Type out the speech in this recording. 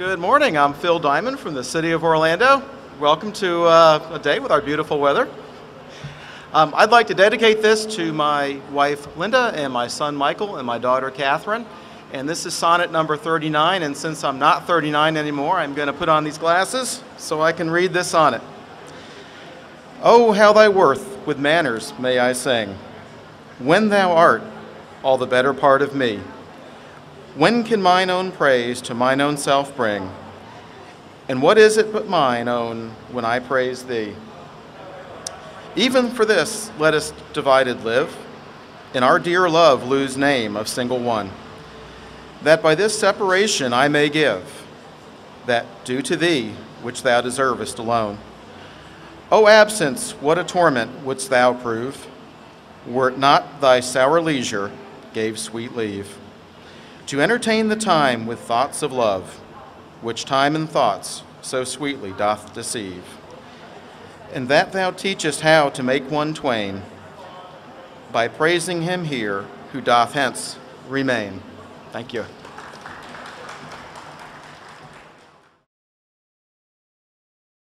Good morning. I'm Phil Diamond from the city of Orlando. Welcome to uh, a day with our beautiful weather. Um, I'd like to dedicate this to my wife Linda and my son Michael and my daughter Catherine. And this is sonnet number 39. And since I'm not 39 anymore, I'm going to put on these glasses so I can read this sonnet. Oh, how thy worth with manners may I sing, when thou art all the better part of me. When can mine own praise to mine own self bring? And what is it but mine own when I praise thee? Even for this let us divided live, in our dear love lose name of single one, that by this separation I may give, that due to thee which thou deservest alone. O absence, what a torment wouldst thou prove, were it not thy sour leisure gave sweet leave, to entertain the time with thoughts of love, which time and thoughts so sweetly doth deceive and that thou teachest how to make one twain by praising him here who doth hence remain. Thank you.